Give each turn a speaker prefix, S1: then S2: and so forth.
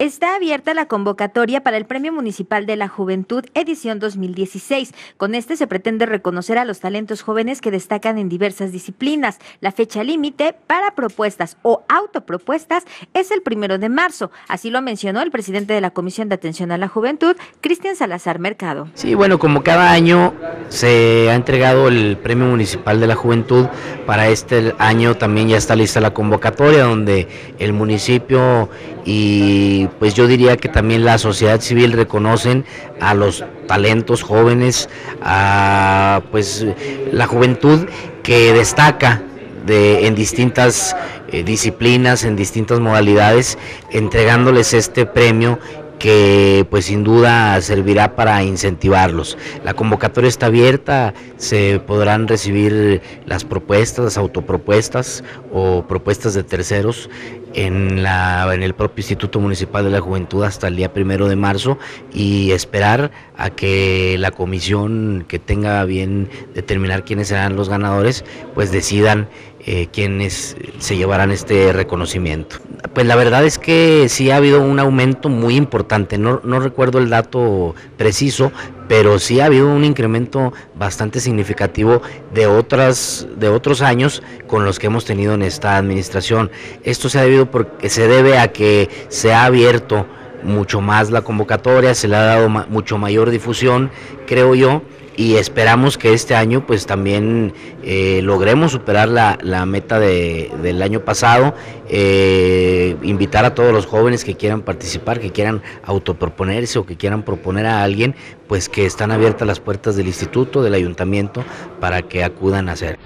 S1: Está abierta la convocatoria para el Premio Municipal de la Juventud edición 2016. Con este se pretende reconocer a los talentos jóvenes que destacan en diversas disciplinas. La fecha límite para propuestas o autopropuestas es el primero de marzo. Así lo mencionó el presidente de la Comisión de Atención a la Juventud, Cristian Salazar Mercado.
S2: Sí, bueno, como cada año se ha entregado el Premio Municipal de la Juventud, para este año también ya está lista la convocatoria donde el municipio y pues yo diría que también la sociedad civil reconocen a los talentos jóvenes, a pues la juventud que destaca de, en distintas eh, disciplinas, en distintas modalidades, entregándoles este premio que pues sin duda servirá para incentivarlos. La convocatoria está abierta, se podrán recibir las propuestas, las autopropuestas o propuestas de terceros en, la, en el propio Instituto Municipal de la Juventud hasta el día primero de marzo y esperar a que la comisión que tenga bien determinar quiénes serán los ganadores, pues decidan eh, quiénes se llevarán este reconocimiento. Pues la verdad es que sí ha habido un aumento muy importante, no, no recuerdo el dato preciso, pero sí ha habido un incremento bastante significativo de otras de otros años con los que hemos tenido en esta administración. Esto se ha debido porque se debe a que se ha abierto mucho más la convocatoria, se le ha dado mucho mayor difusión, creo yo, y esperamos que este año pues también eh, logremos superar la, meta del año pasado, eh, invitar a todos los jóvenes que quieran participar, que quieran autoproponerse o que quieran proponer a alguien, pues que están abiertas las puertas del instituto, del ayuntamiento, para que acudan a hacer.